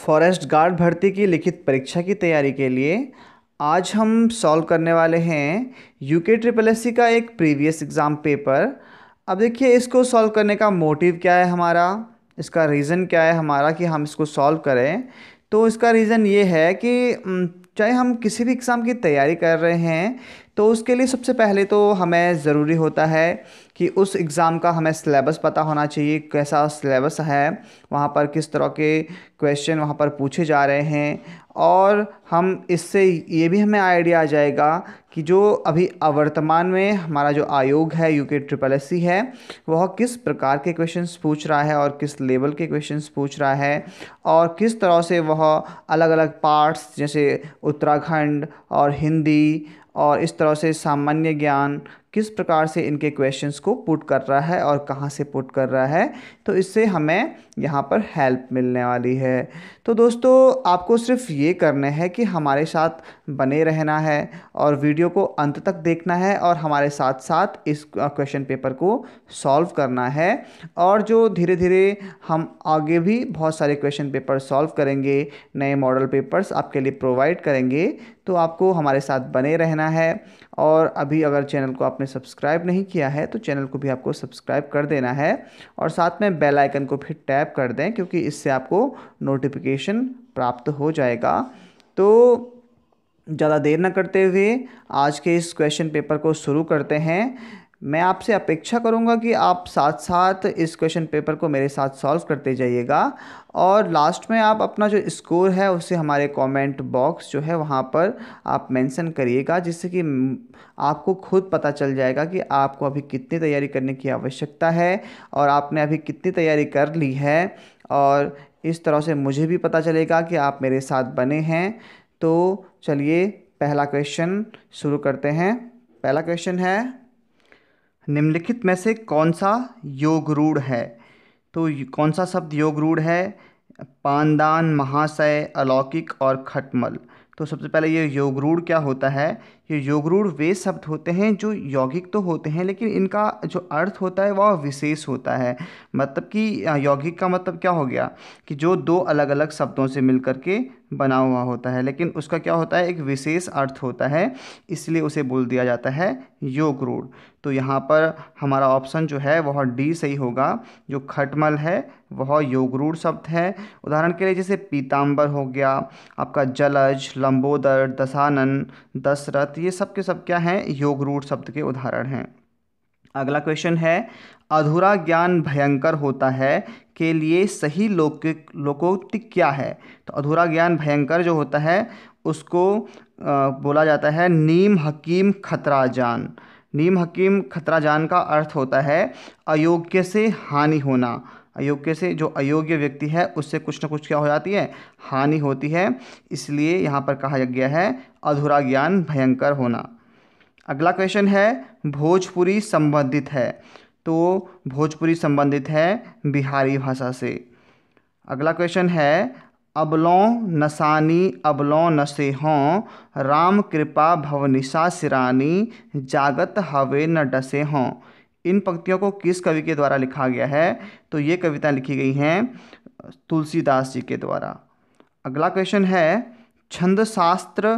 Forest guard भर्ती की लिखित परीक्षा की तैयारी के लिए आज हम सॉल्व करने वाले हैं यू के ट्रिपल एस सी का एक प्रीवियस एग्ज़ाम पेपर। अब देखिए, इसको सॉल्व करने का मोटिव क्या है हमारा? इसका रीज़न क्या है हमारा कि हम इसको सॉल्व करें? तो इसका रीज़न ये है कि चाहे हम किसी भी एग्ज़ाम की तैयारी कर रहे हैं तो उसके लिए सबसे पहले तो हमें ज़रूरी होता है कि उस एग्ज़ाम का हमें सिलेबस पता होना चाहिए, कैसा सिलेबस है, वहाँ पर किस तरह के क्वेश्चन वहाँ पर पूछे जा रहे हैं, और हम इससे ये भी हमें आइडिया आ जाएगा कि जो अभी अवर्तमान में हमारा जो आयोग है यूके ट्रिपल एस सी है, वह किस प्रकार के क्वेश्चंस पूछ रहा है और किस लेवल के क्वेश्चंस पूछ रहा है और किस तरह से वह अलग अलग पार्ट्स जैसे उत्तराखंड और हिंदी और इस तरह से सामान्य ज्ञान, किस प्रकार से इनके क्वेश्चंस को पुट कर रहा है और कहाँ से पुट कर रहा है तो इससे हमें यहाँ पर हेल्प मिलने वाली है। तो दोस्तों, आपको सिर्फ़ ये करना है कि हमारे साथ बने रहना है और वीडियो को अंत तक देखना है और हमारे साथ साथ इस क्वेश्चन पेपर को सॉल्व करना है। और जो धीरे धीरे हम आगे भी बहुत सारे क्वेश्चन पेपर सॉल्व करेंगे, नए मॉडल पेपर्स आपके लिए प्रोवाइड करेंगे तो आपको हमारे साथ बने रहना है। और अभी अगर चैनल को आपने सब्सक्राइब नहीं किया है तो चैनल को भी आपको सब्सक्राइब कर देना है। और साथ में बेल आइकन को फिर टैप कर दें क्योंकि इससे आपको नोटिफिकेशन प्राप्त हो जाएगा। तो ज़्यादा देर न करते हुए आज के इस क्वेश्चन पेपर को शुरू करते हैं। मैं आपसे अपेक्षा करूँगा कि आप साथ साथ इस क्वेश्चन पेपर को मेरे साथ सॉल्व करते जाइएगा और लास्ट में आप अपना जो स्कोर है, उसे हमारे कमेंट बॉक्स जो है, वहाँ पर आप मेंशन करिएगा, जिससे कि आपको खुद पता चल जाएगा कि आपको अभी कितनी तैयारी करने की आवश्यकता है और आपने अभी कितनी तैयारी कर ली है और इस तरह से मुझे भी पता चलेगा कि आप मेरे साथ बने हैं। तो चलिए, पहला क्वेश्चन शुरू करते हैं। पहला क्वेश्चन है निम्नलिखित में से कौन सा योग रूढ़ है? तो कौन सा शब्द योग रूढ़ है? पानदान, महाशय, अलौकिक और खटमल। तो सबसे पहले ये योगरूढ़ क्या होता है? ये योगरूढ़ वे शब्द होते हैं जो यौगिक तो होते हैं, लेकिन इनका जो अर्थ होता है वह विशेष होता है। मतलब कि यौगिक का मतलब क्या हो गया? कि जो दो अलग अलग शब्दों से मिल के बना हुआ होता है, लेकिन उसका क्या होता है? एक विशेष अर्थ होता है, इसलिए उसे बोल दिया जाता है योग रूढ़ तो यहाँ पर हमारा ऑप्शन जो है वह डी सही होगा, जो खटमल है वह योग रूढ़ शब्द है। उदाहरण के लिए जैसे पीताम्बर हो गया आपका जलज लंबोदर दशानन दशरथ ये सब के सब क्या हैं? योग रूढ़ शब्द के उदाहरण हैं। अगला क्वेश्चन है अधूरा ज्ञान भयंकर होता है के लिए सही लौकिक लोकोक्ति क्या है? तो अधूरा ज्ञान भयंकर जो होता है उसको आ, बोला जाता है नीम हकीम खतरा जान। नीम हकीम खतरा जान का अर्थ होता है अयोग्य से हानि होना। अयोग्य से, जो अयोग्य व्यक्ति है, उससे कुछ ना कुछ क्या हो जाती है? हानि होती है। इसलिए यहाँ पर कहा गया है, अधूरा ज्ञान भयंकर होना। अगला क्वेश्चन है, भोजपुरी संबंधित है। तो भोजपुरी संबंधित है बिहारी भाषा से। अगला क्वेश्चन है, अबलों नसानी, अबलों नसे हों राम कृपा भवनिशा सिरानी, जागत हवे न डसे हों इन पंक्तियों को किस कवि के द्वारा लिखा गया है? तो ये कविता लिखी गई हैं, तुलसीदास जी के द्वारा। अगला क्वेश्चन है छंद शास्त्र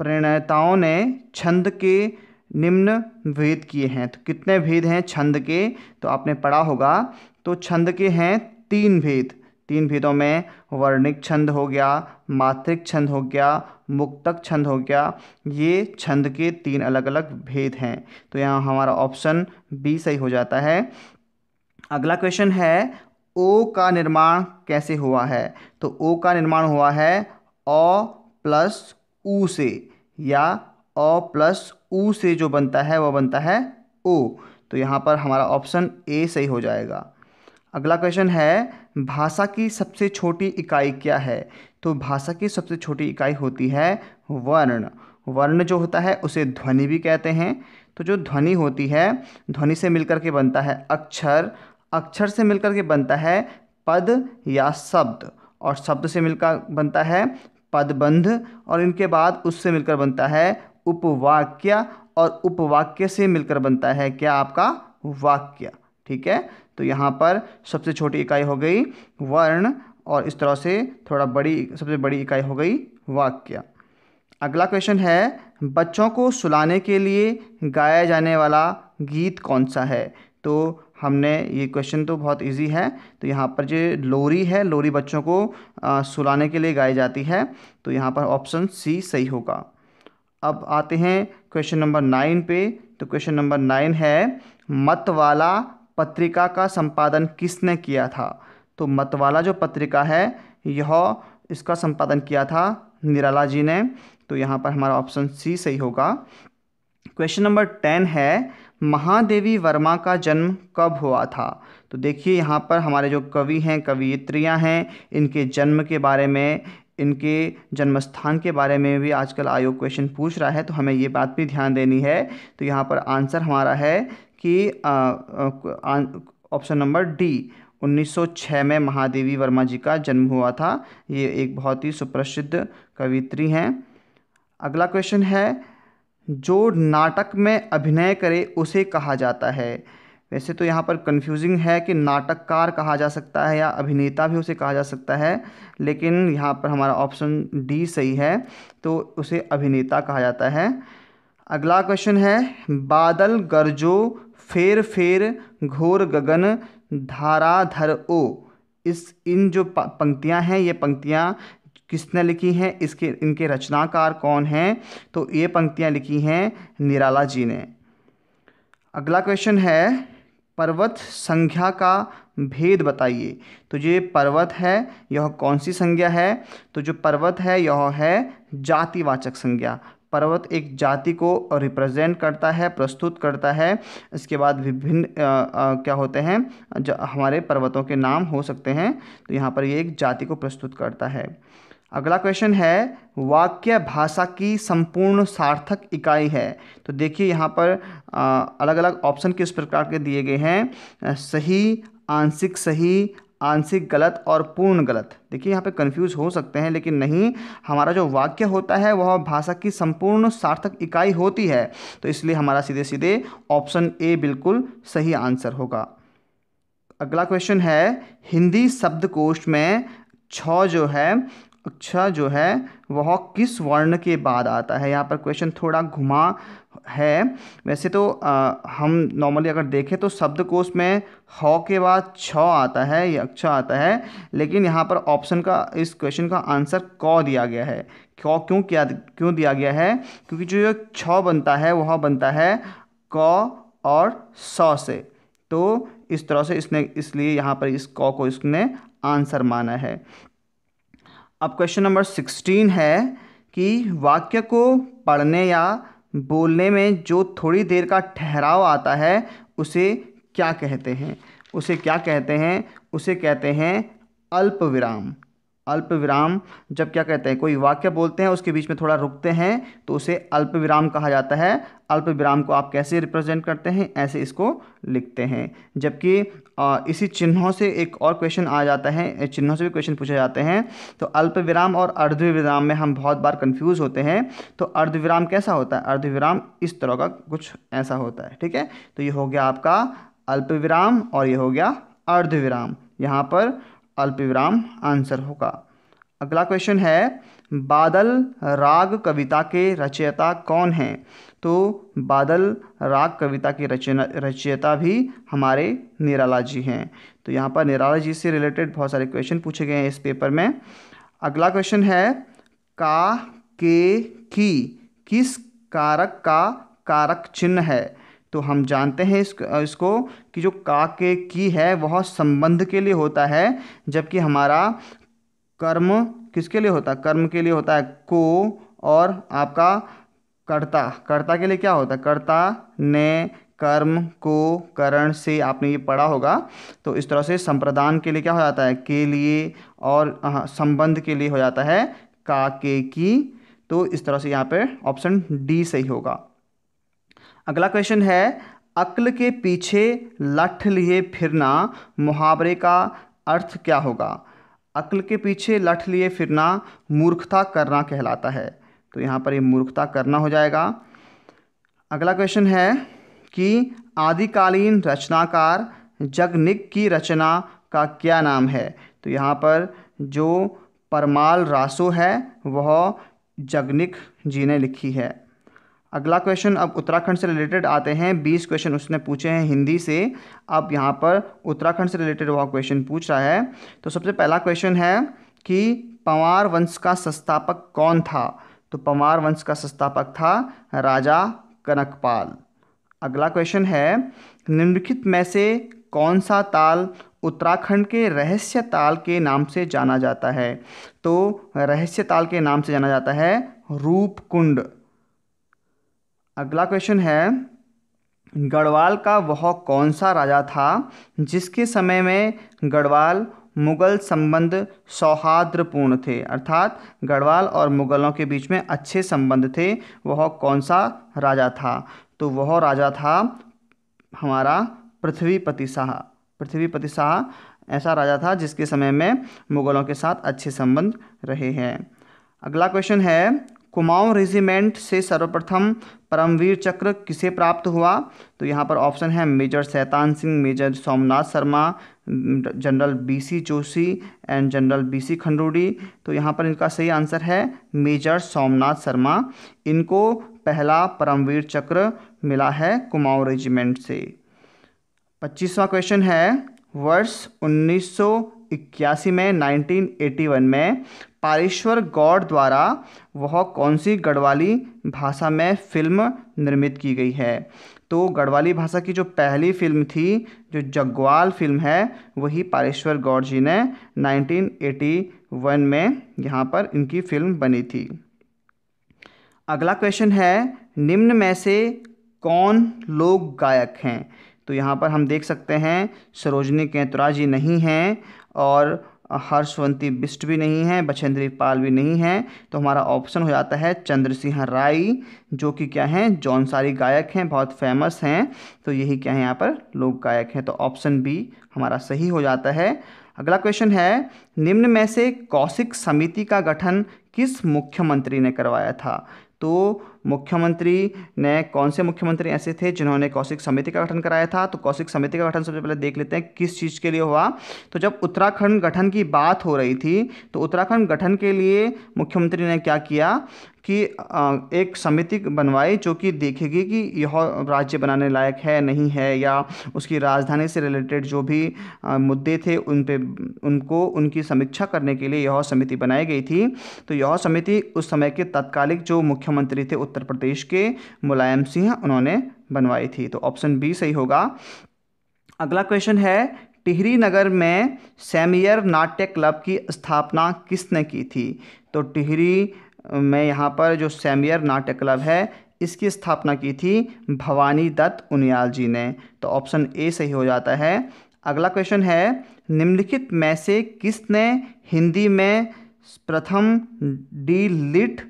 प्रणेताओं ने छंद के निम्न भेद किए हैं। तो कितने भेद हैं छंद के? तो आपने पढ़ा होगा तो छंद के हैं तीन भेद। तीन भेदों में वर्णिक छंद हो गया, मात्रिक छंद हो गया, मुक्तक छंद हो गया। ये छंद के तीन अलग अलग भेद हैं। तो यहाँ हमारा ऑप्शन बी सही हो जाता है। अगला क्वेश्चन है, ओ का निर्माण कैसे हुआ है? तो ओ का निर्माण हुआ है अ प्लस ऊ से, या अ प्लस ऊ से जो बनता है, वह बनता है ओ। तो यहाँ पर हमारा ऑप्शन ए सही हो जाएगा। अगला क्वेश्चन है, भाषा की सबसे छोटी इकाई क्या है? तो भाषा की सबसे छोटी इकाई होती है वर्ण। वर्ण जो होता है, उसे ध्वनि भी कहते हैं। तो जो ध्वनि होती है, ध्वनि से मिलकर के बनता है अक्षर। अक्षर से मिलकर के बनता है पद या शब्द। और शब्द से मिलकर बनता है पदबंध। और इनके बाद उससे मिलकर बनता है उपवाक्य। और उपवाक्य से मिलकर बनता है क्या आपका? वाक्य। ठीक है? तो यहाँ पर सबसे छोटी इकाई हो गई वर्ण और इस तरह से थोड़ा बड़ी सबसे बड़ी इकाई हो गई वाक्य। अगला क्वेश्चन है बच्चों को सुलाने के लिए गाया जाने वाला गीत कौन सा है? तो हमने ये क्वेश्चन तो बहुत इजी है। तो यहाँ पर जो लोरी है लोरी बच्चों को आ, सुलाने के लिए गाई जाती है। तो यहाँ पर ऑप्शन सी सही होगा। अब आते हैं क्वेश्चन नंबर नाइन पे। तो क्वेश्चन नंबर नाइन है मतवाला पत्रिका का संपादन किसने किया था? तो मतवाला जो पत्रिका है, यह इसका संपादन किया था निराला जी ने। तो यहाँ पर हमारा ऑप्शन सी सही होगा। क्वेश्चन नंबर टेन है, महादेवी वर्मा का जन्म कब हुआ था? तो देखिए, यहाँ पर हमारे जो कवि हैं, कवियत्रियाँ हैं, इनके जन्म के बारे में, इनके जन्म स्थान के बारे में भी आजकल आयोग क्वेश्चन पूछ रहा है तो हमें ये बात भी ध्यान देनी है। तो यहाँ पर आंसर हमारा है कि ऑप्शन नंबर डी 1906 में महादेवी वर्मा जी का जन्म हुआ था। ये एक बहुत ही सुप्रसिद्ध कवित्री हैं। अगला क्वेश्चन है, जो नाटक में अभिनय करे उसे कहा जाता है। वैसे तो यहाँ पर कन्फ्यूजिंग है कि नाटककार कहा जा सकता है या अभिनेता भी उसे कहा जा सकता है, लेकिन यहाँ पर हमारा ऑप्शन डी सही है तो उसे अभिनेता कहा जाता है। अगला क्वेश्चन है, बादल गरजो फेर फेर घोर गगन धाराधर ओ। इस, इन जो पंक्तियाँ हैं, ये पंक्तियाँ किसने लिखी हैं? इसके, इनके रचनाकार कौन हैं? तो ये पंक्तियाँ लिखी हैं निराला जी ने। अगला क्वेश्चन है, पर्वत संख्या का भेद बताइए। तो ये पर्वत है, यह कौन सी संज्ञा है? तो जो पर्वत है, यह है जातिवाचक संज्ञा। पर्वत एक जाति को रिप्रेजेंट करता है, प्रस्तुत करता है। इसके बाद विभिन्न क्या होते हैं हमारे पर्वतों के नाम हो सकते हैं। तो यहाँ पर ये एक जाति को प्रस्तुत करता है। अगला क्वेश्चन है, वाक्य भाषा की संपूर्ण सार्थक इकाई है। तो देखिए यहाँ पर अलग अलग ऑप्शन किस प्रकार के दिए गए हैं। सही, आंशिक सही आंशिक गलत और पूर्ण गलत। देखिए, यहाँ पे कंफ्यूज हो सकते हैं, लेकिन नहीं, हमारा जो वाक्य होता है, वह भाषा की संपूर्ण सार्थक इकाई होती है। तो इसलिए हमारा सीधे सीधे ऑप्शन ए बिल्कुल सही आंसर होगा। अगला क्वेश्चन है, हिंदी शब्दकोश में छ जो है अच्छा जो है वह किस वर्ण के बाद आता है? यहाँ पर क्वेश्चन थोड़ा घुमा है। वैसे तो आ, हम नॉर्मली अगर देखें तो शब्दकोश में ह के बाद छ आता है या अच्छा आता है लेकिन यहाँ पर ऑप्शन का इस क्वेश्चन का आंसर क दिया गया है। क्यों क्यों क्या क्यों दिया गया है? क्योंकि जो छ बनता है वह बनता है क और स से। तो इस तरह से इसने इसलिए यहाँ पर इस क को इसने आंसर माना है। अब क्वेश्चन नंबर सिक्सटीन है कि वाक्य को पढ़ने या बोलने में जो थोड़ी देर का ठहराव आता है, उसे क्या कहते हैं? उसे क्या कहते हैं? उसे कहते हैं अल्प विराम अल्प विराम जब क्या कहते हैं? कोई वाक्य बोलते हैं, उसके बीच में थोड़ा रुकते हैं तो उसे अल्प विराम कहा जाता है। अल्प विराम को आप कैसे रिप्रेजेंट करते हैं? ऐसे इसको लिखते हैं। जबकि इसी चिन्हों से एक और क्वेश्चन आ जाता है चिन्हों से भी क्वेश्चन पूछे जाते हैं। तो अल्प विराम और अर्ध विराम में हम बहुत बार कन्फ्यूज़ होते हैं। तो अर्धविराम कैसा होता है? अर्धविराम इस तरह का कुछ ऐसा होता है, ठीक है? तो ये हो गया आपका अल्प विराम और ये हो गया अर्धविराम। यहाँ पर अल्प विराम आंसर होगा। अगला क्वेश्चन है बादल राग कविता के रचयिता कौन हैं? तो बादल राग कविता के रचयिता भी हमारे निराला जी हैं। तो यहाँ पर निराला जी से रिलेटेड बहुत सारे क्वेश्चन पूछे गए हैं इस पेपर में। अगला क्वेश्चन है, का, के, की, किस कारक का कारक चिन्ह है? तो हम जानते हैं इस इसको कि जो का, के, की है, वह संबंध के लिए होता है, जबकि हमारा कर्म किसके लिए होता है? कर्म के लिए होता है, को और आपका कर्ता। कर्ता के लिए क्या होता है? कर्ता ने कर्म को करण से आपने ये पढ़ा होगा। तो इस तरह से संप्रदान के लिए क्या हो जाता है? के लिए और संबंध के लिए हो जाता है का के। की तो इस तरह से यहाँ पे ऑप्शन डी सही होगा। अगला क्वेश्चन है, अक्ल के पीछे लठ लिए फिरना, मुहावरे का अर्थ क्या होगा? अक्ल के पीछे लठ लिए फिरना, मूर्खता करना कहलाता है। तो यहाँ पर ये मूर्खता करना हो जाएगा। अगला क्वेश्चन है कि आदिकालीन रचनाकार जगनिक की रचना का क्या नाम है? तो यहाँ पर जो परमाल रासो है, वह जगनिक जी ने लिखी है। अगला क्वेश्चन अब उत्तराखंड से रिलेटेड आते हैं। बीस क्वेश्चन उसने पूछे हैं हिंदी से। अब यहाँ पर उत्तराखंड से रिलेटेड वह क्वेश्चन पूछ रहा है। तो सबसे पहला क्वेश्चन है कि पंवार वंश का संस्थापक कौन था? तो पंवार वंश का संस्थापक था राजा कनकपाल। अगला क्वेश्चन है, निम्नलिखित में से कौन सा ताल उत्तराखंड के रहस्य ताल के नाम से जाना जाता है? तो रहस्य ताल के नाम से जाना जाता है रूपकुंड। अगला क्वेश्चन है, गढ़वाल का वह कौन सा राजा था जिसके समय में गढ़वाल मुगल संबंध सौहार्दपूर्ण थे? अर्थात गढ़वाल और मुगलों के बीच में अच्छे संबंध थे, वह कौन सा राजा था? तो वह राजा था हमारा पृथ्वीपति शाह। पृथ्वीपति शाह ऐसा राजा था जिसके समय में मुगलों के साथ अच्छे संबंध रहे हैं। अगला क्वेश्चन है कुमाऊं रेजिमेंट से सर्वप्रथम परमवीर चक्र किसे प्राप्त हुआ? तो यहाँ पर ऑप्शन है major Shaitan Singh, major Somnath Sharma general BC Joshi and general BC Khanduri. तो यहाँ पर इनका सही आंसर है मेजर सोमनाथ शर्मा। इनको पहला परमवीर चक्र मिला है कुमाऊं रेजिमेंट से। पच्चीसवा क्वेश्चन है, वर्ष उन्नीस इक्यासी में 1981 में पारेश्वर गौड़ द्वारा वह कौन सी गढ़वाली भाषा में फ़िल्म निर्मित की गई है? तो गढ़वाली भाषा की जो पहली फ़िल्म थी, जो जगवाल फ़िल्म है, वही पारेश्वर गौड़ जी ने 1981 में यहाँ पर इनकी फ़िल्म बनी थी। अगला क्वेश्चन है, निम्न में से कौन लोक गायक हैं? तो यहाँ पर हम देख सकते हैं, सरोजनी कैतरा जी नहीं हैं और हर्षवंती बिस्ट भी नहीं है, बछेंद्री पाल भी नहीं है तो हमारा ऑप्शन हो जाता है चंद्रसिंह राय, जो कि क्या हैं जौनसारी गायक हैं, बहुत फ़ेमस हैं तो यही क्या है यहाँ पर लोक गायक हैं तो ऑप्शन बी हमारा सही हो जाता है। अगला क्वेश्चन है, निम्न में से कौशिक समिति का गठन किस मुख्यमंत्री ने करवाया था? तो मुख्यमंत्री ने, कौन से मुख्यमंत्री ऐसे थे जिन्होंने कौशिक समिति का गठन कराया था? तो कौशिक समिति का गठन सबसे पहले देख लेते हैं, किस चीज़ के लिए हुआ? तो जब उत्तराखंड गठन की बात हो रही थी तो उत्तराखंड गठन के लिए मुख्यमंत्री ने क्या किया? कि एक समिति बनवाई जो कि देखेगी कि यह राज्य बनाने लायक है, नहीं है या उसकी राजधानी से रिलेटेड जो भी मुद्दे थे उन पे, उनको, उनकी समीक्षा करने के लिए यह समिति बनाई गई थी। तो यह समिति उस समय के तत्कालिक जो मुख्यमंत्री थे उत्तर प्रदेश के मुलायम सिंह, उन्होंने बनवाई थी। तो ऑप्शन बी सही होगा। अगला क्वेश्चन है, टिहरी नगर में सैमियर नाट्य क्लब की स्थापना किसने की थी? तो टिहरी में यहाँ पर जो सैमियर नाट्य क्लब है, इसकी स्थापना की थी भवानी दत्त उनियाल जी ने। तो ऑप्शन ए सही हो जाता है। अगला क्वेश्चन है, निम्नलिखित में से किसने हिंदी में प्रथम डी लिट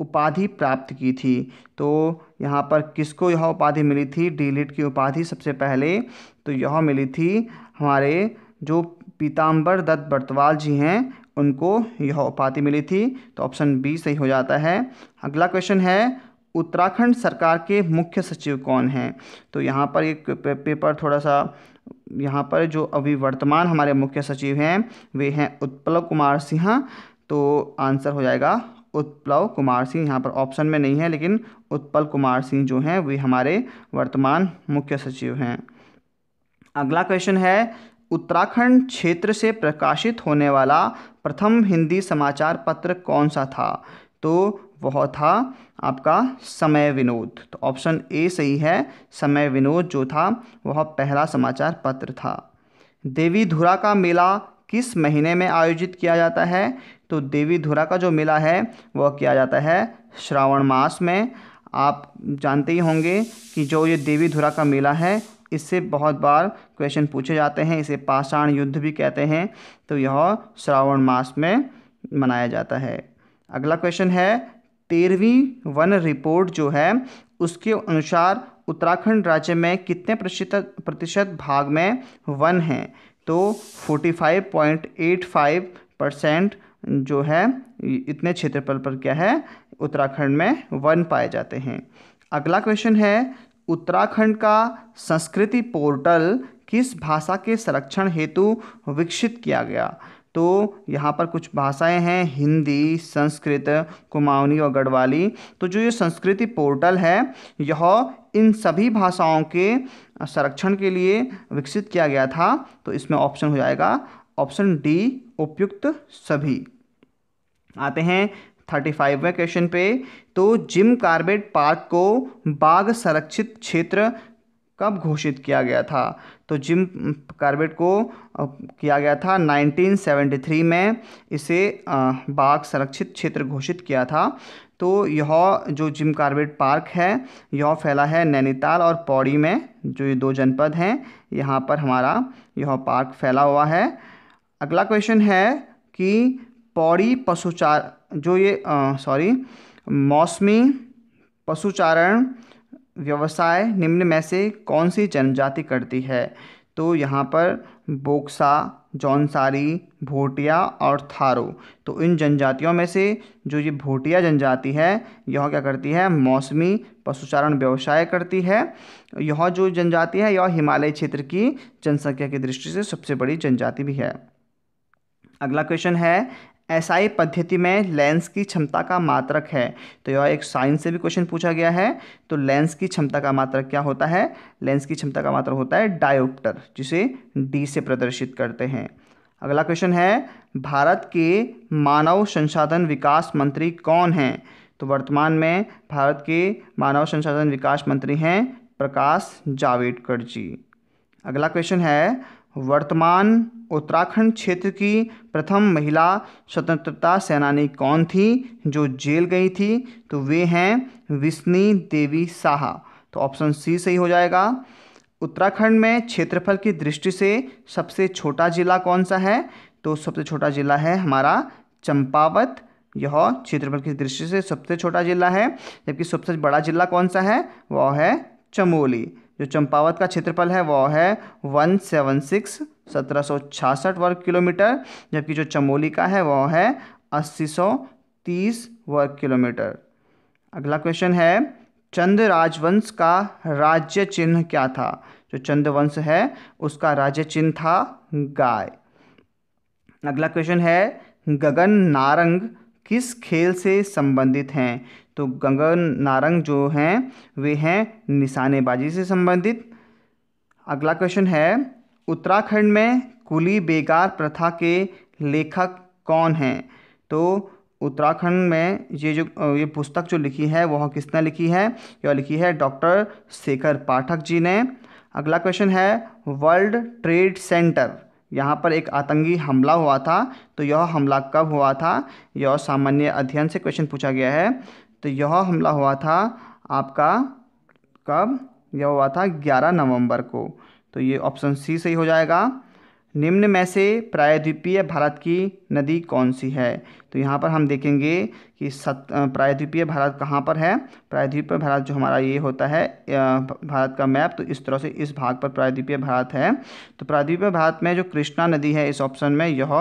उपाधि प्राप्त की थी? तो यहाँ पर किसको यह उपाधि मिली थी? डीलिट की उपाधि सबसे पहले तो यह मिली थी हमारे जो पीताम्बर दत्त बर्तवाल जी हैं उनको यह उपाधि मिली थी तो ऑप्शन बी सही हो जाता है। अगला क्वेश्चन है, उत्तराखंड सरकार के मुख्य सचिव कौन हैं? तो यहाँ पर एक पेपर थोड़ा सा यहाँ पर जो अभी वर्तमान हमारे मुख्य सचिव हैं, वे हैं उत्पल कुमार सिंह। तो आंसर हो जाएगा उत्पल कुमार सिंह। यहाँ पर ऑप्शन में नहीं है, लेकिन उत्पल कुमार सिंह जो हैं, वे हमारे वर्तमान मुख्य सचिव हैं। अगला क्वेश्चन है, उत्तराखंड क्षेत्र से प्रकाशित होने वाला प्रथम हिंदी समाचार पत्र कौन सा था? तो वह था आपका समय विनोद। तो ऑप्शन ए सही है, समय विनोद जो था, वह पहला समाचार पत्र था। देवी धुरा का मेला किस महीने में आयोजित किया जाता है? तो देवी धुरा का जो मेला है, वह किया जाता है श्रावण मास में। आप जानते ही होंगे कि जो ये देवी धुरा का मेला है इससे बहुत बार क्वेश्चन पूछे जाते हैं, इसे पाषाण युद्ध भी कहते हैं। तो यह श्रावण मास में मनाया जाता है। अगला क्वेश्चन है, तेरहवीं वन रिपोर्ट जो है, उसके अनुसार उत्तराखंड राज्य में कितने प्रतिशत प्रतिशत भाग में वन हैं? तो 45.85 परसेंट जो है, इतने क्षेत्रफल पर क्या है, उत्तराखंड में वन पाए जाते हैं। अगला क्वेश्चन है उत्तराखंड का संस्कृति पोर्टल किस भाषा के संरक्षण हेतु विकसित किया गया? तो यहाँ पर कुछ भाषाएँ हैं, हिंदी, संस्कृत, कुमाऊनी और गढ़वाली। तो जो ये संस्कृति पोर्टल है, यह इन सभी भाषाओं के संरक्षण के लिए विकसित किया गया था। तो इसमें ऑप्शन हो जाएगा, ऑप्शन डी, उपयुक्त सभी। आते हैं थर्टी फाइववें क्वेश्चन पे तो जिम कार्बेट पार्क को बाघ संरक्षित क्षेत्र कब घोषित किया गया था? तो जिम कार्बेट को किया गया था 1973 में, इसे बाघ संरक्षित क्षेत्र घोषित किया था। तो यह जो जिम कार्बेट पार्क है, यह फैला है नैनीताल और पौड़ी में, जो ये दो जनपद हैं, यहाँ पर हमारा यह पार्क फैला हुआ है। अगला क्वेश्चन है कि पौड़ी पशुचार जो ये सॉरी मौसमी पशुचारण व्यवसाय निम्न में से कौन सी जनजाति करती है? तो यहाँ पर बोक्सा, जौनसारी, भोटिया और थारो। तो इन जनजातियों में से जो ये भोटिया जनजाति है, यह क्या करती है? मौसमी पशुचारण व्यवसाय करती है। यह जो जनजाति है, यह हिमालय क्षेत्र की जनसंख्या की दृष्टि से सबसे बड़ी जनजाति भी है। अगला क्वेश्चन है एसआई पद्धति में लेंस की क्षमता का मात्रक है। तो यह एक साइंस से भी क्वेश्चन पूछा गया है। तो लेंस की क्षमता का मात्रक क्या होता है? लेंस की क्षमता का मात्रक होता है डायोप्टर जिसे डी से प्रदर्शित करते हैं। अगला क्वेश्चन है, भारत के मानव संसाधन विकास मंत्री कौन हैं? तो वर्तमान में भारत के मानव संसाधन विकास मंत्री हैं प्रकाश जावड़ेकर जी। अगला क्वेश्चन है, वर्तमान उत्तराखंड क्षेत्र की प्रथम महिला स्वतंत्रता सेनानी कौन थी, जो जेल गई थी? तो वे हैं विष्णी देवी साहा। तो ऑप्शन सी सही हो जाएगा। उत्तराखंड में क्षेत्रफल की दृष्टि से सबसे छोटा जिला कौन सा है? तो सबसे छोटा जिला है हमारा चंपावत। यह क्षेत्रफल की दृष्टि से सबसे छोटा जिला है, जबकि सबसे बड़ा जिला कौन सा है? वह है चमोली। जो चंपावत का क्षेत्रफल है, वह है वन सेवन सिक्स सत्रह सौ छियासठ वर्ग किलोमीटर, जबकि जो चमोली का है, वह है अस्सी वर्ग किलोमीटर। अगला क्वेश्चन है चंद राजवंश का राज्य चिन्ह क्या था? जो चंद वंश है, उसका राज्य चिन्ह था गाय। अगला क्वेश्चन है, गगन नारंग किस खेल से संबंधित हैं? तो गगन नारंग जो हैं, वे हैं निशानेबाजी से संबंधित। अगला क्वेश्चन है उत्तराखंड में कुली बेगार प्रथा के लेखक कौन हैं? तो उत्तराखंड में ये जो, ये पुस्तक जो लिखी है, वह किसने लिखी है? यह लिखी है डॉक्टर शेखर पाठक जी ने। अगला क्वेश्चन है, वर्ल्ड ट्रेड सेंटर। यहाँ पर एक आतंकी हमला हुआ था। तो यह हमला कब हुआ था? यह सामान्य अध्ययन से क्वेश्चन पूछा गया है। तो यह हमला हुआ था आपका कब? यह हुआ था 11 नवंबर को। तो ये ऑप्शन सी सही हो जाएगा। निम्न में से प्रायद्वीपीय भारत की नदी कौन सी है? तो यहाँ पर हम देखेंगे कि सत प्रायद्वीपीय भारत कहाँ पर है? प्रायद्वीपीय भारत जो हमारा ये होता है भारत का मैप तो इस तरह से इस भाग पर प्रायद्वीपीय भारत है। तो प्रायद्वीपीय भारत में जो कृष्णा नदी है, इस ऑप्शन में यह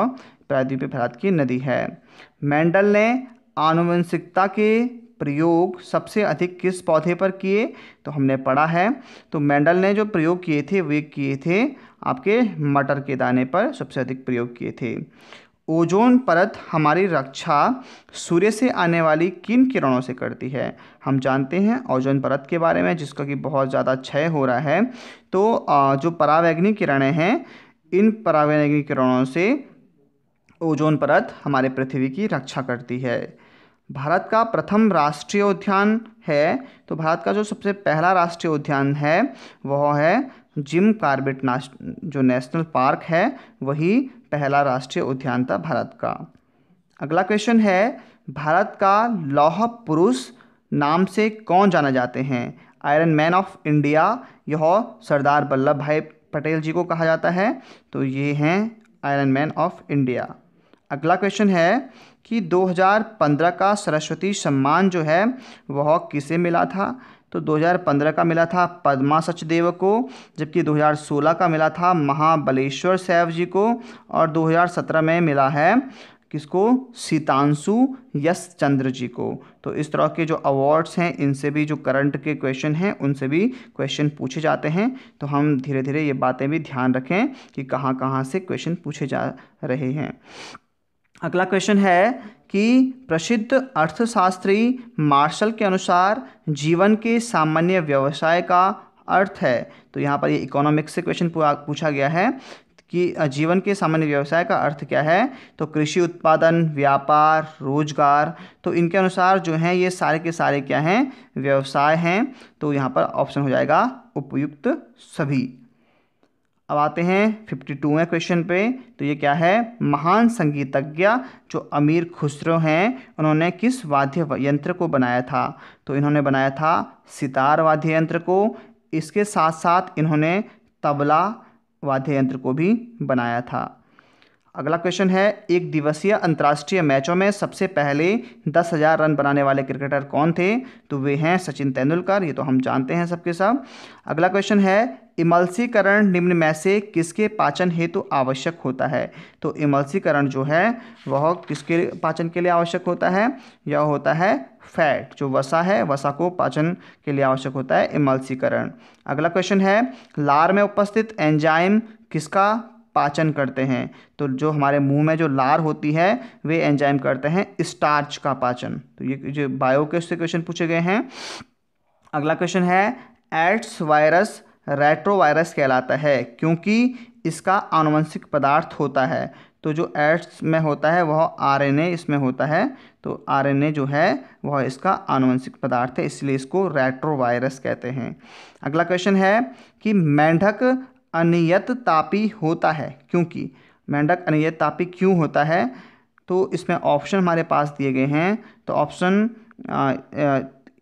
प्रायद्वीपीय भारत की नदी है। मैंडल ने आनुवंशिकता के प्रयोग सबसे अधिक किस पौधे पर किए? तो हमने पढ़ा है। तो मेंडल ने जो प्रयोग किए थे, वे किए थे आपके मटर के दाने पर सबसे अधिक प्रयोग किए थे। ओजोन परत हमारी रक्षा सूर्य से आने वाली किन किरणों से करती है? हम जानते हैं ओजोन परत के बारे में, जिसका कि बहुत ज़्यादा क्षय हो रहा है। तो जो परावैग्निक किरणें हैं, इन परावैग्निक किरणों से ओजोन परत हमारे पृथ्वी की रक्षा करती है। भारत का प्रथम राष्ट्रीय उद्यान है तो भारत का जो सबसे पहला राष्ट्रीय उद्यान है, वह है जिम कार्बेट जो नेशनल पार्क है, वही पहला राष्ट्रीय उद्यान था भारत का। अगला क्वेश्चन है, भारत का लौह पुरुष नाम से कौन जाना जाते हैं? आयरन मैन ऑफ़ इंडिया यह सरदार वल्लभ भाई पटेल जी को कहा जाता है तो ये हैं आयरन मैन ऑफ़ इंडिया अगला क्वेश्चन है कि 2015 का सरस्वती सम्मान जो है, वह किसे मिला था? तो 2015 का मिला था पद्मा सचदेव को, जबकि 2016 का मिला था महाबलेश्वर सैव जी को, और 2017 में मिला है किसको? सीतांशु यश चंद्र जी को। तो इस तरह के जो अवार्ड्स हैं, इनसे भी जो करंट के क्वेश्चन हैं, उनसे भी क्वेश्चन पूछे जाते हैं। तो हम धीरे धीरे ये बातें भी ध्यान रखें कि कहाँ कहाँ से क्वेश्चन पूछे जा रहे हैं। अगला क्वेश्चन है कि प्रसिद्ध अर्थशास्त्री मार्शल के अनुसार जीवन के सामान्य व्यवसाय का अर्थ है। तो यहाँ पर ये इकोनॉमिक्स से क्वेश्चन पूछा गया है कि जीवन के सामान्य व्यवसाय का अर्थ क्या है? तो कृषि उत्पादन, व्यापार, रोज़गार तो इनके अनुसार जो हैं ये सारे के सारे क्या हैं? व्यवसाय हैं। तो यहाँ पर ऑप्शन हो जाएगा उपयुक्त सभी। अब आते हैं फिफ्टी टूवें क्वेश्चन पे। तो ये क्या है? महान संगीतज्ञ जो अमीर खुसरो हैं, उन्होंने किस वाद्य यंत्र को बनाया था? तो इन्होंने बनाया था सितार वाद्य यंत्र को। इसके साथ साथ इन्होंने तबला वाद्य यंत्र को भी बनाया था। अगला क्वेश्चन है, एक दिवसीय अंतर्राष्ट्रीय मैचों में सबसे पहले दस हज़ार रन बनाने वाले क्रिकेटर कौन थे? तो वे हैं सचिन तेंदुलकर, ये तो हम जानते हैं सबके सब। अगला क्वेश्चन है इमल्सीकरण निम्न में से किसके पाचन हेतु तो आवश्यक होता है? तो इमल्सीकरण जो है, वह किसके पाचन के लिए आवश्यक होता है? यह होता है फैट, जो वसा है, वसा को पाचन के लिए आवश्यक होता है इमल्सीकरण। अगला क्वेश्चन है, लार में उपस्थित एंजाइम किसका पाचन करते हैं? तो जो हमारे मुँह में जो लार होती है, वे एंजाइम करते हैं स्टार्च का पाचन। तो ये जो बायो के क्वेश्चन पूछे गए हैं। अगला क्वेश्चन है, एड्स वायरस रेट्रोवायरस कहलाता है, क्योंकि इसका आनुवंशिक पदार्थ होता है। तो जो एड्स में होता है, वह आरएनए इसमें होता है। तो आरएनए जो है, वह इसका आनुवंशिक पदार्थ है, इसलिए इसको रेट्रोवायरस कहते हैं। अगला क्वेश्चन है कि मेंढक अनियत तापी होता है, क्योंकि मेंढक अनियत तापी क्यों होता है? तो इसमें ऑप्शन हमारे पास दिए गए हैं। तो ऑप्शन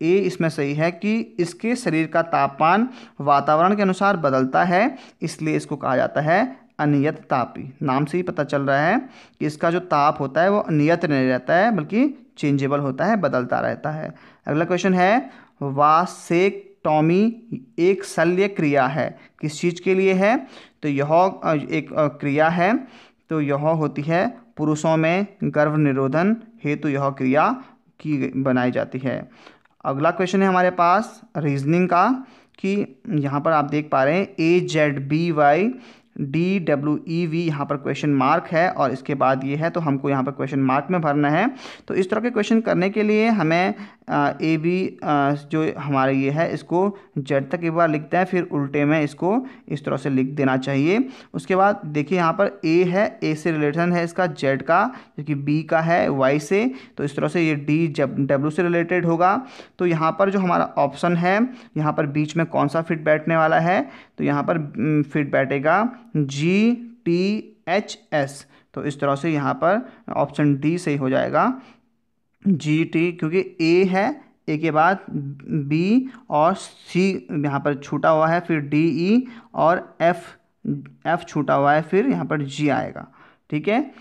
ए इसमें सही है कि इसके शरीर का तापमान वातावरण के अनुसार बदलता है, इसलिए इसको कहा जाता है अनियत तापी। नाम से ही पता चल रहा है कि इसका जो ताप होता है वो नियत नहीं रहता है, बल्कि चेंजेबल होता है, बदलता रहता है। अगला क्वेश्चन है वासेक टॉमी एक शल्य क्रिया है। किस चीज़ के लिए है? तो यह, एक क्रिया है तो यह होती है पुरुषों में गर्भ निरोधन हेतु यह क्रिया की बनाई जाती है। अगला क्वेश्चन है हमारे पास रीजनिंग का कि यहाँ पर आप देख पा रहे हैं A Z B Y D W E V यहाँ पर क्वेश्चन मार्क है और इसके बाद ये है तो हमको यहाँ पर क्वेश्चन मार्क में भरना है। तो इस तरह के क्वेश्चन करने के लिए हमें ए बी जो हमारे ये है, इसको जेड तक एक बार लिखते हैं, फिर उल्टे में इसको इस तरह से लिख देना चाहिए। उसके बाद देखिए यहाँ पर ए है ए से रिलेशन है इसका जेड का जो कि बी का है वाई से तो इस तरह से ये डी जब डब्ल्यू से रिलेटेड होगा। तो यहाँ पर जो हमारा ऑप्शन है, यहाँ पर बीच में कौन सा फिट बैठने वाला है तो यहाँ पर फिट बैठेगा। जी टी एच एस तो इस तरह से यहाँ पर ऑप्शन डी सही हो जाएगा। जी टी क्योंकि ए है ए के बाद बी और सी यहाँ पर छूटा हुआ है, फिर डी ई और एफ़ एफ़ छूटा हुआ है, फिर यहाँ पर जी आएगा। ठीक है?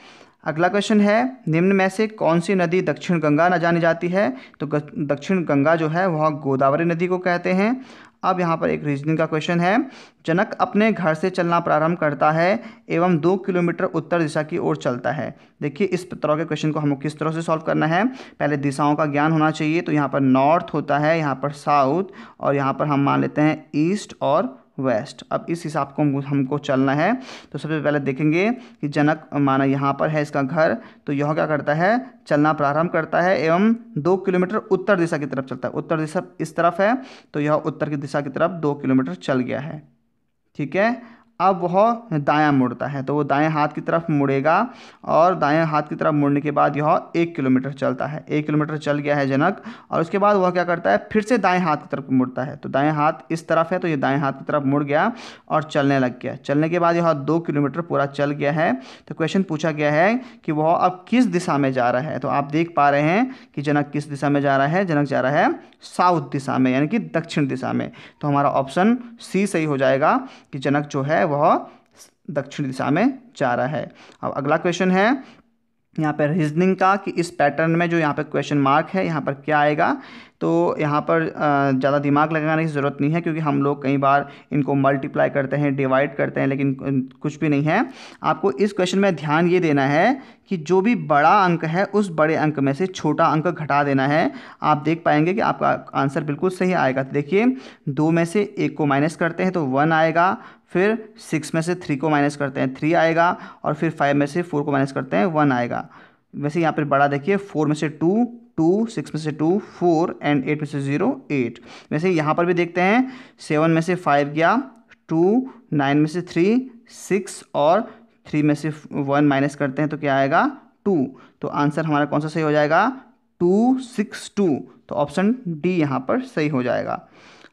अगला क्वेश्चन है, निम्न में से कौन सी नदी दक्षिण गंगा न जानी जाती है? तो दक्षिण गंगा जो है, वह गोदावरी नदी को कहते हैं। अब यहाँ पर एक रीजनिंग का क्वेश्चन है। जनक अपने घर से चलना प्रारंभ करता है एवं दो किलोमीटर उत्तर दिशा की ओर चलता है। देखिए, इस तरह के क्वेश्चन को हमको किस तरह से सॉल्व करना है? पहले दिशाओं का ज्ञान होना चाहिए। तो यहाँ पर नॉर्थ होता है, यहाँ पर साउथ और यहाँ पर हम मान लेते हैं ईस्ट और वेस्ट। अब इस हिसाब को हमको चलना है। तो सबसे पहले देखेंगे कि जनक माना यहाँ पर है इसका घर। तो यह क्या करता है? चलना प्रारंभ करता है एवं दो किलोमीटर उत्तर दिशा की तरफ़ चलता है। उत्तर दिशा इस तरफ़ है। तो यह उत्तर की दिशा की तरफ़ दो किलोमीटर चल गया है। ठीक है? अब वह दायां मुड़ता है। तो वो दाएँ हाथ की तरफ़ मुड़ेगा और दाएँ हाथ की तरफ़ मुड़ने के बाद यह एक किलोमीटर चलता है। एक किलोमीटर चल गया है जनक और उसके बाद वह क्या करता है? फिर से दाएँ हाथ की तरफ़ मुड़ता है। तो दाएँ हाथ इस तरफ़ है तो ये दाएँ हाथ की तरफ़ मुड़ गया और चलने लग गया। चलने के बाद यह दो किलोमीटर पूरा चल गया है। तो क्वेश्चन पूछा गया है कि वह अब किस दिशा में जा रहा है? तो आप देख पा रहे हैं कि जनक किस दिशा में जा रहा है? जनक जा रहा है साउथ दिशा में, यानी कि दक्षिण दिशा में। तो हमारा ऑप्शन सी सही हो जाएगा कि जनक जो है वह दक्षिण दिशा में जा रहा है। अब अगला क्वेश्चन है, यहाँ पर रीजनिंग का कि इस पैटर्न में जो यहाँ पर क्वेश्चन मार्क है, यहाँ पर क्या आएगा? तो यहाँ पर ज़्यादा दिमाग लगाने की ज़रूरत नहीं है क्योंकि हम लोग कई बार इनको मल्टीप्लाई करते हैं डिवाइड करते हैं, लेकिन कुछ भी नहीं है। आपको इस क्वेश्चन में ध्यान ये देना है कि जो भी बड़ा अंक है, उस बड़े अंक में से छोटा अंक घटा देना है। आप देख पाएँगे कि आपका आंसर बिल्कुल सही आएगा। तो देखिए, दो में से एक को माइनस करते हैं तो वन आएगा, फिर सिक्स में से थ्री को माइनस करते हैं थ्री आएगा, और फिर फाइव में से फोर को माइनस करते हैं वन आएगा। वैसे यहाँ पर बड़ा देखिए फोर में से टू टू, सिक्स में से टू, फोर एंड एट में से ज़ीरो एट वैसे यहाँ पर भी देखते हैं, सेवन में से फाइव गया, टू नाइन में से थ्री सिक्स और थ्री में से वन माइनस करते हैं तो क्या आएगा टू तो आंसर हमारा कौन सा सही हो जाएगा, टू सिक्स टू तो ऑप्शन डी यहाँ पर सही हो जाएगा।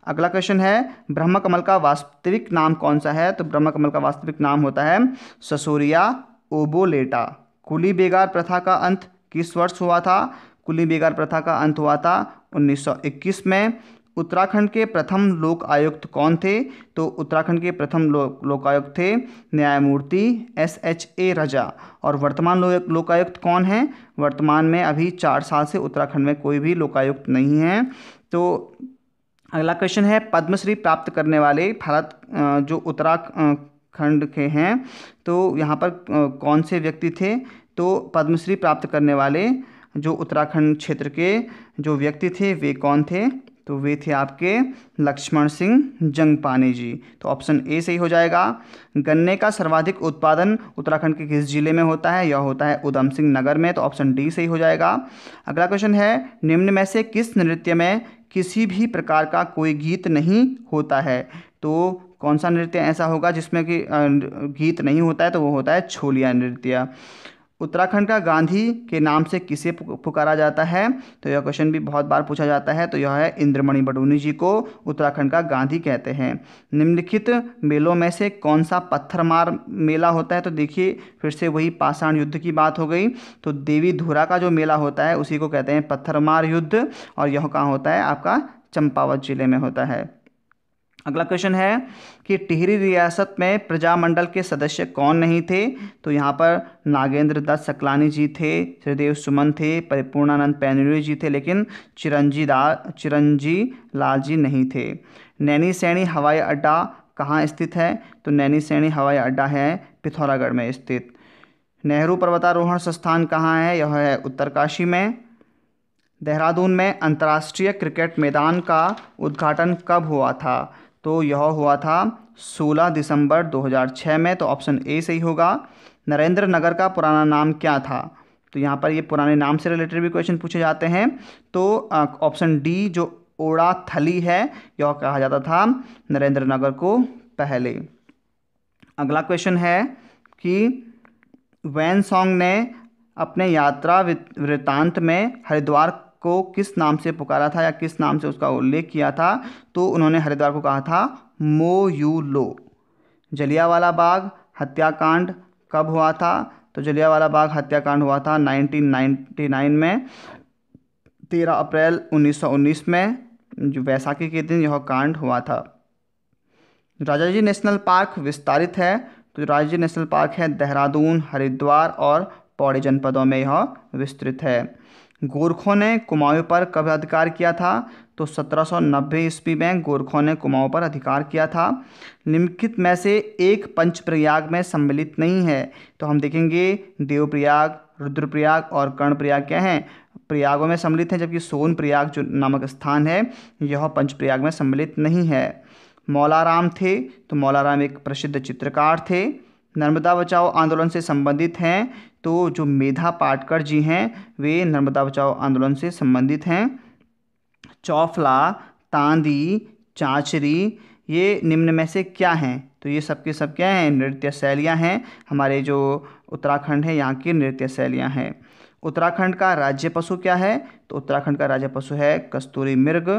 अगला क्वेश्चन है ब्रह्म कमल का वास्तविक नाम कौन सा है? तो ब्रह्म कमल का वास्तविक नाम होता है, ससोरिया ओबोलेटा। कुली बेगार प्रथा का अंत किस वर्ष हुआ था? कुली बेगार प्रथा का अंत हुआ था 1921 में। उत्तराखंड के प्रथम लोक आयुक्त कौन थे? तो उत्तराखंड के प्रथम लो, लोकायुक्त थे न्यायमूर्ति एस एच ए रजा। और वर्तमान लो, लोकायुक्त कौन है? वर्तमान में अभी चार साल से उत्तराखंड में कोई भी लोकायुक्त नहीं है। तो अगला क्वेश्चन है पद्मश्री प्राप्त करने वाले भारत जो उत्तराखंड के हैं तो यहाँ पर कौन से व्यक्ति थे? तो पद्मश्री प्राप्त करने वाले जो उत्तराखंड क्षेत्र के जो व्यक्ति थे, वे कौन थे? तो वे थे आपके लक्ष्मण सिंह जंगपानी जी। तो ऑप्शन ए सही हो जाएगा। गन्ने का सर्वाधिक उत्पादन उत्तराखंड के किस ज़िले में होता है? यह होता है उधम सिंह नगर में। तो ऑप्शन डी सही हो जाएगा। अगला क्वेश्चन है, निम्न में से किस नृत्य में किसी भी प्रकार का कोई गीत नहीं होता है? तो कौन सा नृत्य ऐसा होगा जिसमें कि गीत नहीं होता है? तो वो होता है छोलिया नृत्य। उत्तराखंड का गांधी के नाम से किसे पुकारा जाता है? तो यह क्वेश्चन भी बहुत बार पूछा जाता है। तो यह है इंद्रमणि बडूनी जी को उत्तराखंड का गांधी कहते हैं। निम्नलिखित मेलों में से कौन सा पत्थरमार मेला होता है? तो देखिए, फिर से वही पाषाण युद्ध की बात हो गई। तो देवी धुरा का जो मेला होता है, उसी को कहते हैं पत्थरमार युद्ध। और यह कहाँ होता है? आपका चंपावत ज़िले में होता है। अगला क्वेश्चन है कि टिहरी रियासत में प्रजामंडल के सदस्य कौन नहीं थे? तो यहाँ पर नागेंद्र दत्त सकलानी जी थे, श्रीदेव सुमन थे, परिपूर्णानंद पैनुरी जी थे, लेकिन चिरंजी दा चिरंजी लाल जी नहीं थे। नैनी सैनी हवाई अड्डा कहाँ स्थित है? तो नैनी सैनी हवाई अड्डा है पिथौरागढ़ में स्थित। नेहरू पर्वतारोहण संस्थान कहाँ है? यह है उत्तरकाशी में। देहरादून में अंतर्राष्ट्रीय क्रिकेट मैदान का उद्घाटन कब हुआ था? तो यह हुआ था 16 दिसंबर 2006 में तो ऑप्शन ए सही होगा। नरेंद्र नगर का पुराना नाम क्या था? तो यहाँ पर ये पुराने नाम से रिलेटेड भी क्वेश्चन पूछे जाते हैं। तो ऑप्शन डी जो ओड़ा थली है, यह कहा जाता था नरेंद्र नगर को पहले। अगला क्वेश्चन है कि वैन सॉन्ग ने अपने यात्रा वृत्तांत में हरिद्वार को किस नाम से पुकारा था या किस नाम से उसका उल्लेख किया था तो उन्होंने हरिद्वार को कहा था मो यू लो जलियावाला बाग हत्याकांड कब हुआ था? तो जलियावाला बाग हत्याकांड हुआ था 1999 में 13 अप्रैल 1919 में, जो वैसाखी के दिन यह कांड हुआ था। राजा जी नेशनल पार्क विस्तारित है तो राजा जी नेशनल पार्क है देहरादून, हरिद्वार और पौड़ी जनपदों में यह विस्तृत है। गोरखों ने कुमाऊं पर कब अधिकार किया था? तो 1790 ईस्वी में गोरखों ने कुमाऊं पर अधिकार किया था। निम्नलिखित में से एक पंचप्रयाग में सम्मिलित नहीं है। तो हम देखेंगे, देवप्रयाग, रुद्रप्रयाग और कर्णप्रयाग क्या हैं? प्रयागों में सम्मिलित हैं, जबकि सोन प्रयाग जो नामक स्थान है, यह पंचप्रयाग में सम्मिलित नहीं है। मौलाराम थे तो मौलाराम एक प्रसिद्ध चित्रकार थे। नर्मदा बचाओ आंदोलन से संबंधित हैं। तो जो मेधा पाटकर जी हैं, वे नर्मदा बचाओ आंदोलन से संबंधित हैं। चौफला, तांदी, चाँचरी, ये निम्न में से क्या हैं? तो ये सबके सब क्या हैं? नृत्य शैलियाँ हैं। हमारे जो उत्तराखंड है, यहाँ की नृत्य शैलियाँ हैं। उत्तराखंड का राज्य पशु क्या है? तो उत्तराखंड का राज्य पशु है कस्तूरी मृग।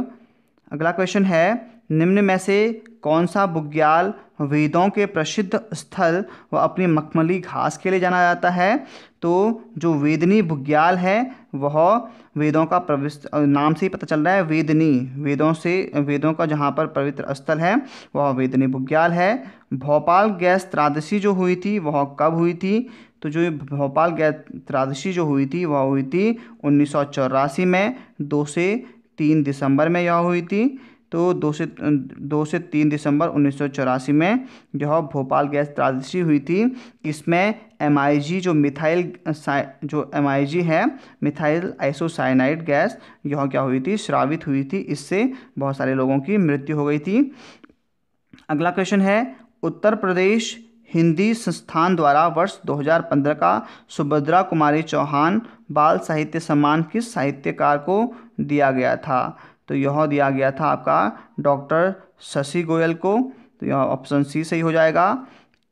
अगला क्वेश्चन है निम्न में से कौन सा बुग्याल वेदों के प्रसिद्ध स्थल व अपनी मखमली घास के लिए जाना जाता है? तो जो वेदनी बुग्याल है, वह वेदों का प्रविष्ट नाम से ही पता चल रहा है, वेदनी। वेदों से, वेदों का जहाँ पर पवित्र स्थल है, वह वेदनी बुग्याल है। भोपाल गैस त्रादशी जो हुई थी, वह कब हुई थी? तो जो भोपाल गैस त्रादशी जो हुई थी, वह हुई थी उन्नीस सौ चौरासी में, दो से तीन दिसंबर में यह हुई थी। तो दो से दो से तीन दिसंबर उन्नीस सौ चौरासी में जो है भोपाल गैस त्रासदी हुई थी, इसमें एमआईजी जो मिथाइल जो एमआईजी है मिथाइल आइसोसाइनाइड गैस यह क्या हुई थी, श्रावित हुई थी, इससे बहुत सारे लोगों की मृत्यु हो गई थी। अगला क्वेश्चन है, उत्तर प्रदेश हिंदी संस्थान द्वारा वर्ष 2015 का सुभद्रा कुमारी चौहान बाल साहित्य सम्मान किस साहित्यकार को दिया गया था? तो यह दिया गया था आपका डॉक्टर शशि गोयल को। तो यह ऑप्शन सी सही हो जाएगा।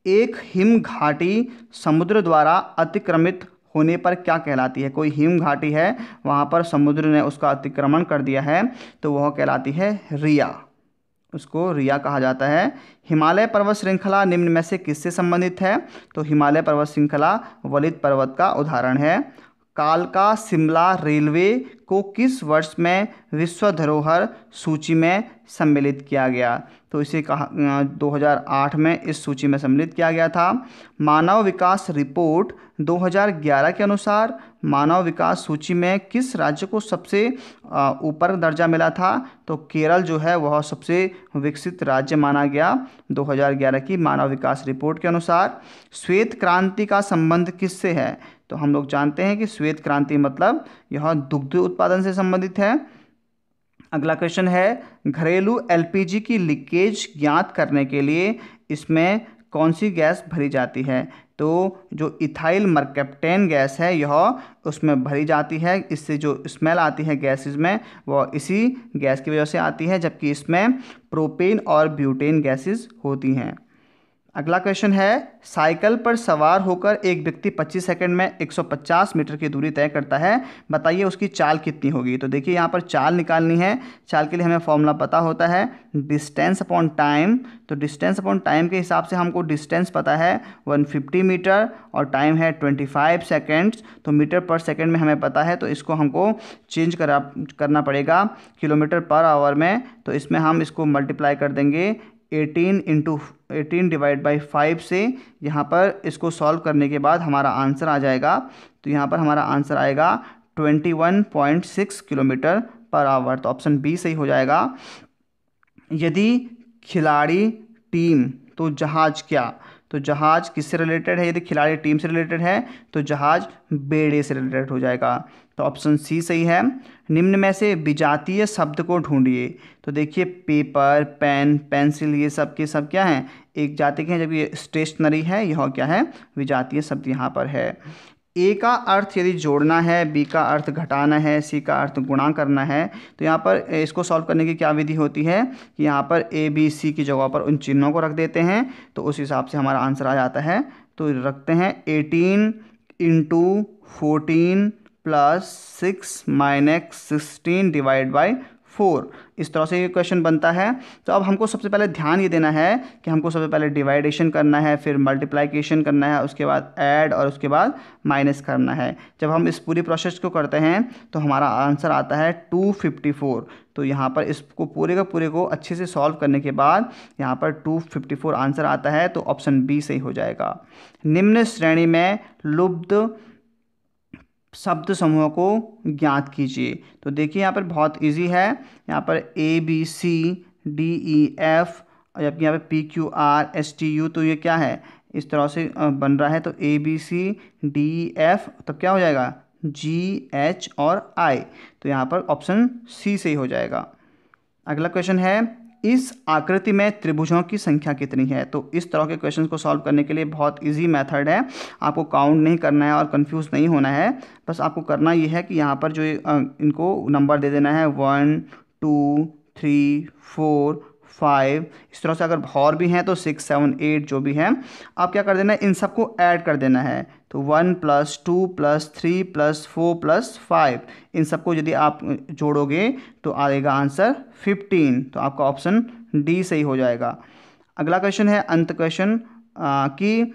एक हिम घाटी समुद्र द्वारा अतिक्रमित होने पर क्या कहलाती है? कोई हिम घाटी है, वहाँ पर समुद्र ने उसका अतिक्रमण कर दिया है तो वह कहलाती है रिया। उसको रिया कहा जाता है। हिमालय पर्वत श्रृंखला निम्न में से किससे संबंधित है? तो हिमालय पर्वत श्रृंखला वलित पर्वत का उदाहरण है। कालका शिमला रेलवे को किस वर्ष में विश्व धरोहर सूची में सम्मिलित किया गया? तो इसे कहा 2008 में इस सूची में सम्मिलित किया गया था। मानव विकास रिपोर्ट 2011 के अनुसार मानव विकास सूची में किस राज्य को सबसे ऊपर दर्जा मिला था? तो केरल जो है, वह सबसे विकसित राज्य माना गया 2011 की मानव विकास रिपोर्ट के अनुसार। श्वेत क्रांति का संबंध किससे है? तो हम लोग जानते हैं कि श्वेत क्रांति मतलब यह दुग्ध उत्पादन से संबंधित है। अगला क्वेश्चन है, घरेलू एलपीजी की लीकेज ज्ञात करने के लिए इसमें कौन सी गैस भरी जाती है? तो जो इथाइल मरकेप्टेन गैस है, यह उसमें भरी जाती है। इससे जो स्मेल आती है गैसेस में, वह इसी गैस की वजह से आती है, जबकि इसमें प्रोपेन और ब्यूटेन गैसेस होती हैं। अगला क्वेश्चन है, साइकिल पर सवार होकर एक व्यक्ति 25 सेकंड में 150 मीटर की दूरी तय करता है। बताइए उसकी चाल कितनी होगी? तो देखिए, यहाँ पर चाल निकालनी है। चाल के लिए हमें फॉर्मूला पता होता है। डिस्टेंस अपॉन टाइम तो डिस्टेंस अपॉन टाइम के हिसाब से हमको डिस्टेंस पता है 150 मीटर और टाइम है 25 सेकेंड्स तो मीटर पर सेकेंड में हमें पता है तो इसको हमको चेंज करा, करना पड़ेगा किलोमीटर पर आवर में। तो इसमें हम इसको मल्टीप्लाई कर देंगे। Eighteen into eighteen divide by five से यहाँ पर इसको सॉल्व करने के बाद हमारा आंसर आ जाएगा। तो यहाँ पर हमारा आंसर आएगा twenty one point six kilometre per hour तो ऑप्शन बी सही हो जाएगा। यदि खिलाड़ी टीम तो जहाज़ क्या? तो जहाज़ किससे रिलेटेड है? यदि खिलाड़ी टीम से रिलेटेड है तो जहाज़ बेड़े से रिलेटेड हो जाएगा। तो ऑप्शन सी सही है। निम्न में से विजातीय शब्द को ढूंढिए। तो देखिए पेपर पेन पेंसिल ये सब के सब क्या हैं? एक जाति के हैं, जब ये स्टेशनरी है, यह क्या है? विजातीय शब्द यहाँ पर है। ए का अर्थ यदि जोड़ना है बी का अर्थ घटाना है सी का अर्थ गुणा करना है तो यहाँ पर इसको सॉल्व करने की क्या विधि होती है? कि यहाँ पर ए बी सी की जगह पर उन चिन्हों को रख देते हैं तो उस हिसाब से हमारा आंसर आ जाता है। तो रखते हैं eighteen into fourteen plus six minus sixteen divide by four. इस तरह से ये क्वेश्चन बनता है। तो अब हमको सबसे पहले ध्यान ये देना है कि हमको सबसे पहले डिवाइडेशन करना है, फिर मल्टीप्लाइकेशन करना है, उसके बाद ऐड और उसके बाद माइनस करना है। जब हम इस पूरी प्रोसेस को करते हैं तो हमारा आंसर आता है टू फिफ्टी फोर तो यहाँ पर इसको पूरे का पूरे को अच्छे से सॉल्व करने के बाद यहाँ पर टू फिफ्टी फोर आंसर आता है तो ऑप्शन बी सही हो जाएगा। निम्न श्रेणी में लुब्ध शब्द समूह को ज्ञात कीजिए। तो देखिए, यहाँ पर बहुत इजी है। यहाँ पर A B C D E F जबकि यहाँ पे P Q R S T U तो ये क्या है? इस तरह से बन रहा है। तो A B C D F तब क्या हो जाएगा? जी एच और आई तो यहाँ पर ऑप्शन सी से ही हो जाएगा। अगला क्वेश्चन है इस आकृति में त्रिभुजों की संख्या कितनी है? तो इस तरह के क्वेश्चन को सॉल्व करने के लिए बहुत इजी मेथड है। आपको काउंट नहीं करना है और कंफ्यूज नहीं होना है। बस आपको करना ये है कि यहाँ पर जो इनको नंबर दे देना है। One two three four five इस तरह से अगर और भी हैं तो सिक्स सेवन एट जो भी हैं, आप क्या कर देना है? इन सबको ऐड कर देना है। तो one plus two plus three plus four plus five. इन सबको यदि आप जोड़ोगे तो आएगा आंसर फिफ्टीन। तो आपका ऑप्शन डी सही हो जाएगा। अगला क्वेश्चन है अंत क्वेश्चन कि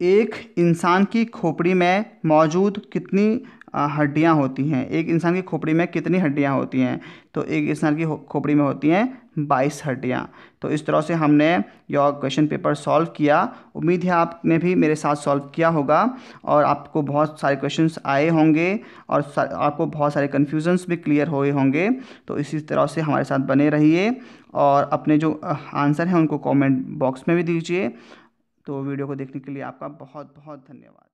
एक इंसान की खोपड़ी में मौजूद कितनी हड्डियाँ होती हैं। एक इंसान की खोपड़ी में कितनी हड्डियाँ होती हैं? तो एक इंसान की खोपड़ी में होती हैं बाईस हड्डियाँ। तो इस तरह से हमने यह क्वेश्चन पेपर सॉल्व किया। उम्मीद है आपने भी मेरे साथ सॉल्व किया होगा और आपको बहुत सारे क्वेश्चंस आए होंगे और आपको बहुत सारे कन्फ्यूजन्स भी क्लियर हुए होंगे। तो इसी तरह से हमारे साथ बने रहिए और अपने जो आंसर हैं उनको कमेंट बॉक्स में भी दीजिए। तो वीडियो को देखने के लिए आपका बहुत बहुत धन्यवाद।